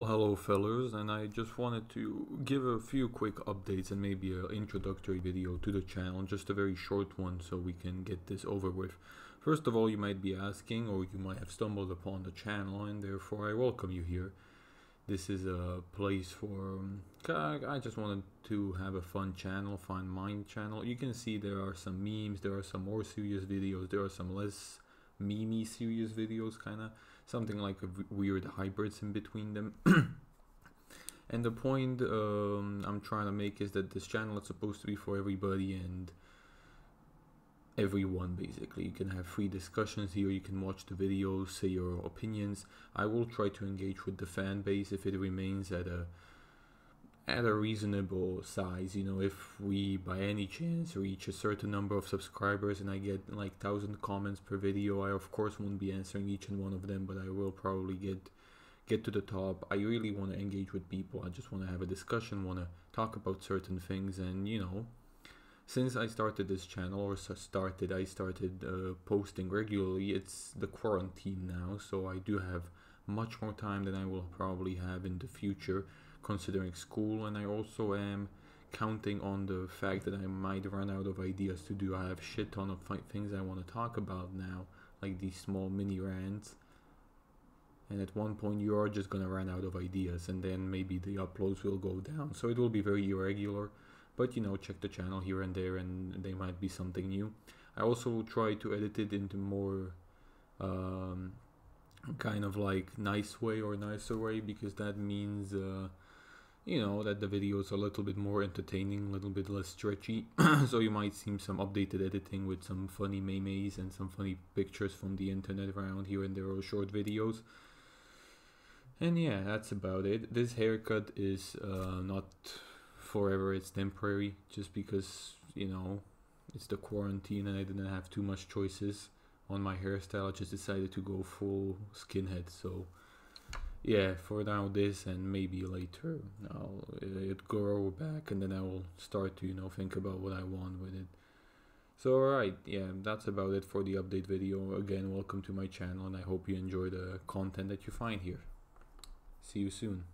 Hello fellas, and I just wanted to give a few quick updates and maybe an introductory video to the channel, just a very short one so we can get this over with. First of all, you might be asking or you might have stumbled upon the channel and therefore I welcome you here. This is a place for, um, I just wanted to have a fun channel, fun mind channel. You can see there are some memes, there are some more serious videos, there are some less memey serious videos kind of something like a weird hybrids in between them. and the point um, I'm trying to make is that this channel is supposed to be for everybody and everyone basically. You can have free discussions here, you can watch the videos, say your opinions. I will try to engage with the fan base if it remains at a at a reasonable size you know if we by any chance reach a certain number of subscribers and i get like 1000 comments per video i of course won't be answering each and one of them but i will probably get get to the top. I really want to engage with people. I just want to have a discussion want to talk about certain things and you know since i started this channel or started i started uh, posting regularly it's the quarantine now so i do have much more time than i will probably have in the future considering school and I also am counting on the fact that I might run out of ideas to do. I have shit ton of things I want to talk about now, like these small mini rants. And at one point you are just gonna run out of ideas and then maybe the uploads will go down. So it will be very irregular. But you know, check the channel here and there and there might be something new. I also will try to edit it into more um, kind of like nice way or nicer way because that means uh, you know that the video is a little bit more entertaining a little bit less stretchy. So you might see some updated editing with some funny memes and some funny pictures from the internet around here and there or short videos. And yeah that's about it. This haircut is uh, not forever it's temporary just because you know it's the quarantine and I didn't have too much choices on my hairstyle I just decided to go full skinhead so yeah, for now this and maybe later I'll it grow back and then I will start to you know think about what I want with it. So alright, yeah, that's about it for the update video. Again, welcome to my channel and I hope you enjoy the content that you find here. See you soon.